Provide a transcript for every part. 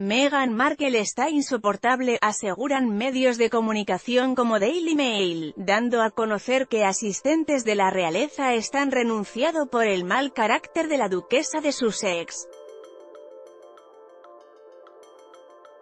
Meghan Markle está insoportable, aseguran medios de comunicación como Daily Mail, dando a conocer que asistentes de la realeza están renunciado por el mal carácter de la duquesa de Sussex.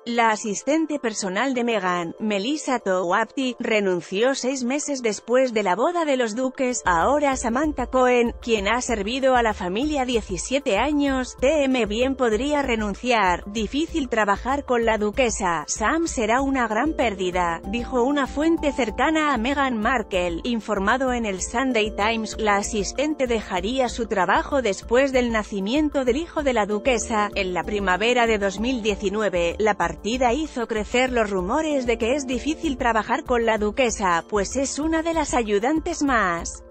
La asistente personal de Meghan, Melissa Towapti, renunció seis meses después de la boda de los duques. Ahora Samantha Cohen, quien ha servido a la familia 17 años, teme bien podría renunciar. Difícil trabajar con la duquesa. Sam será una gran pérdida, dijo una fuente cercana a Meghan Markle. Informado en el Sunday Times, la asistente dejaría su trabajo después del nacimiento del hijo de la duquesa. En la primavera de 2019, la partida partida hizo crecer los rumores de que es difícil trabajar con la duquesa, pues es una de las ayudantes más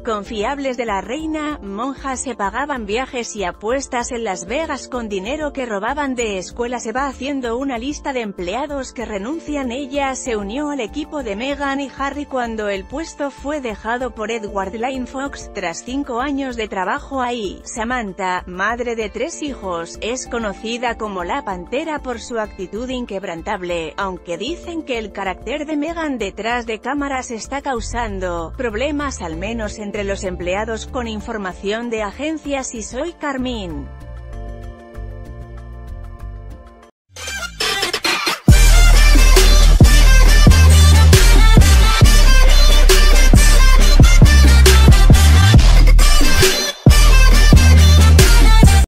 confiables de la reina, monjas se pagaban viajes y apuestas en Las Vegas con dinero que robaban de escuela. Se va haciendo una lista de empleados que renuncian. Ella se unió al equipo de Meghan y Harry cuando el puesto fue dejado por Edward Line Fox, tras cinco años de trabajo ahí, Samantha, madre de tres hijos, es conocida como la Pantera por su actitud inquebrantable, aunque dicen que el carácter de Meghan detrás de cámaras está causando problemas al menos en entre los empleados con información de agencias y Soy Carmín.